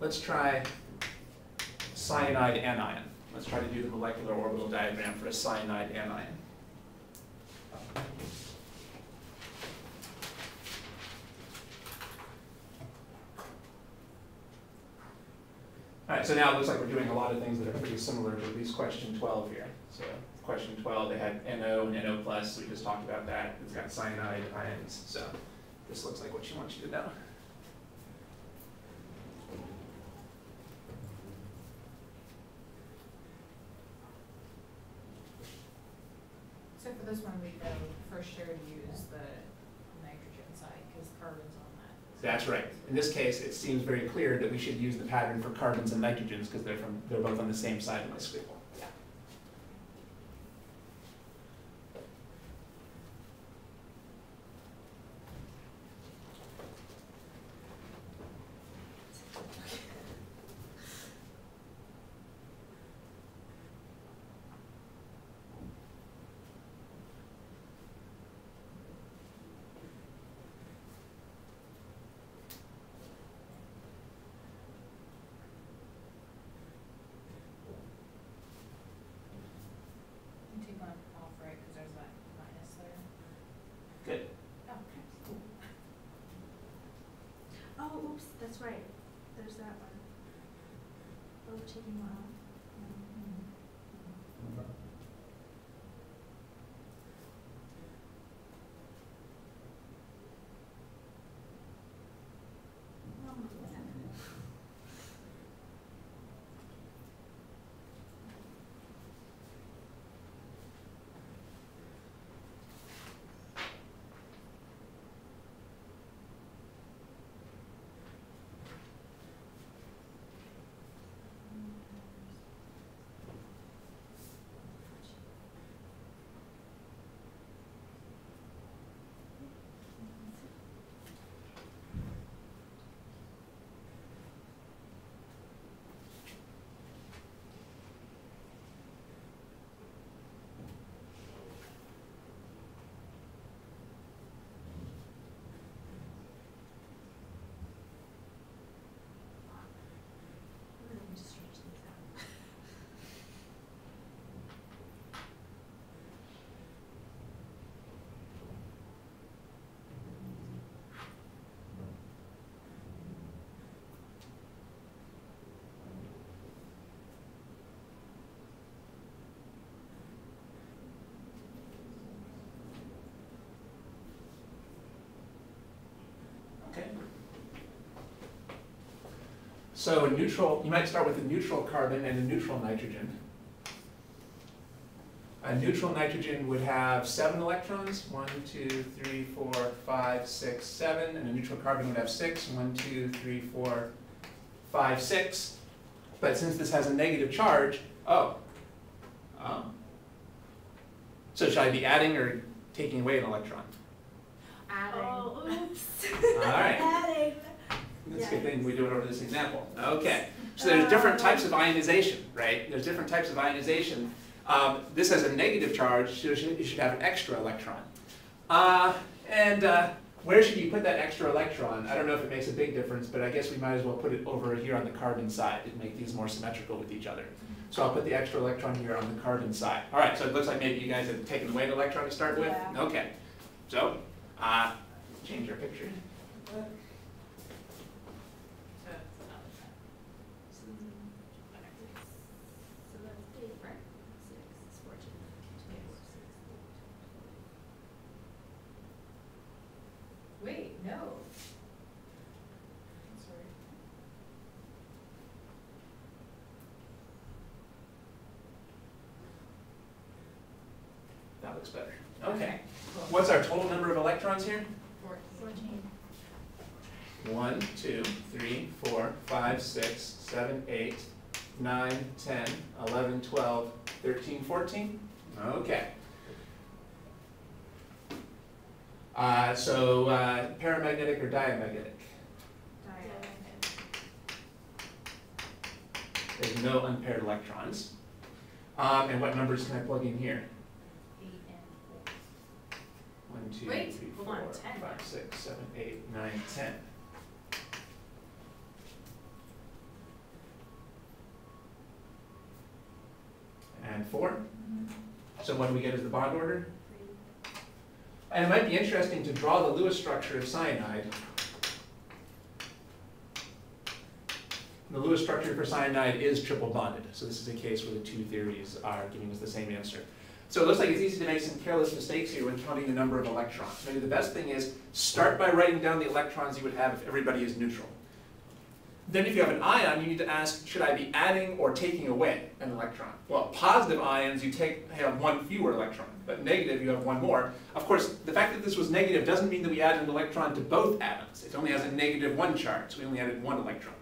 let's try cyanide anion. Let's try to do the molecular orbital diagram for a cyanide anion. All right, so now it looks like we're doing a lot of things that are pretty similar to at least question 12 here. So question 12, they had NO and NO+, plus. we just talked about that. It's got cyanide ions, so this looks like what she wants you to know. So for this one, we know for sure to use the nitrogen side, because carbon's on that. That's right. In this case, it seems very clear that we should use the pattern for carbons and nitrogens because they're from they're both on the same side of my squiggle. You off, right, because there's that minus there. Good. Oh, okay. Oh, oops, that's right. There's that one. Oh, taking one off. Oh, whatever. I'm gonna just stretch these out. Okay. So a neutral, you might start with a neutral carbon and a neutral nitrogen. A neutral nitrogen would have seven electrons, one, two, three, four, five, six, seven, and a neutral carbon would have six, one, two, three, four, five, six. But since this has a negative charge, oh, um, so should I be adding or taking away an electron? Adding. Oh, oops. All right. Adding. It's a good thing we do it over this example. Okay, so there's different types of ionization, right? There's different types of ionization. Um, this has a negative charge, so you should, you should have an extra electron. Uh, and uh, where should you put that extra electron? I don't know if it makes a big difference, but I guess we might as well put it over here on the carbon side and make these more symmetrical with each other. So I'll put the extra electron here on the carbon side. All right, so it looks like maybe you guys have taken away the electron to start with? Yeah. Okay, so, uh, change your picture. So it's not like. So that's eight, right? Six, it's fourteen. Wait, no. Sorry. That looks better. Okay. What's our total number of electrons here? Fourteen. One, two, three, four, five, six, seven, eight, nine, ten, eleven, twelve, thirteen, fourteen? Okay. Uh, so, uh, paramagnetic or diamagnetic? Diamond. There's no unpaired electrons. Um, and what numbers can I plug in here? one, two, Wait, three, hold four, on, 10. five, six, seven, eight, nine, ten. And four. Mm-hmm. So what do we get as the bond order? And it might be interesting to draw the Lewis structure of cyanide. The Lewis structure for cyanide is triple bonded. So this is a case where the two theories are giving us the same answer. So it looks like it's easy to make some careless mistakes here when counting the number of electrons. Maybe the best thing is start by writing down the electrons you would have if everybody is neutral. Then if you have an ion, you need to ask, should I be adding or taking away an electron? Well, positive ions, you take have one fewer electron, but negative, you have one more. Of course, the fact that this was negative doesn't mean that we added an electron to both atoms. It only has a negative one charge, so we only added one electron.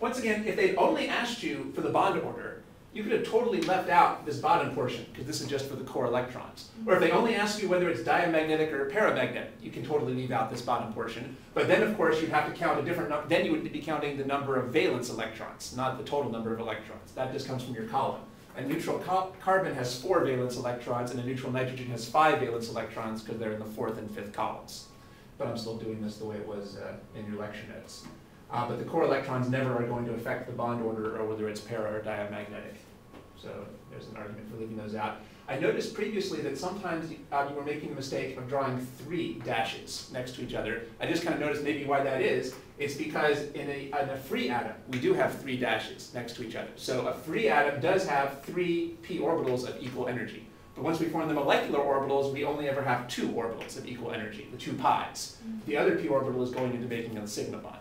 Once again, if they'd only asked you for the bond order, you could have totally left out this bottom portion, because this is just for the core electrons. Or if they only ask you whether it's diamagnetic or paramagnetic, you can totally leave out this bottom portion. But then, of course, you'd have to count a different number, then you would be counting the number of valence electrons, not the total number of electrons. That just comes from your column. A neutral carbon has four valence electrons, and a neutral nitrogen has five valence electrons, because they're in the fourth and fifth columns. But I'm still doing this the way it was uh, in your lecture notes. Uh, but the core electrons never are going to affect the bond order or whether it's para or diamagnetic. So there's an argument for leaving those out. I noticed previously that sometimes uh, you were making the mistake of drawing three dashes next to each other. I just kind of noticed maybe why that is. It's because in a, in a free atom, we do have three dashes next to each other. So a free atom does have three p orbitals of equal energy. But once we form the molecular orbitals, we only ever have two orbitals of equal energy, the two pi's. The other p orbital is going into making a sigma bond.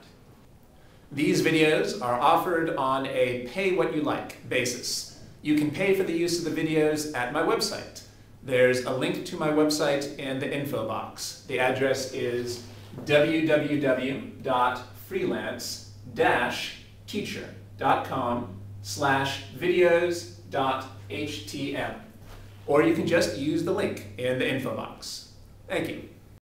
These videos are offered on a pay what you like basis. You can pay for the use of the videos at my website. There's a link to my website in the info box. The address is www.freelance-teacher.com slash videos.htm. Or you can just use the link in the info box. Thank you.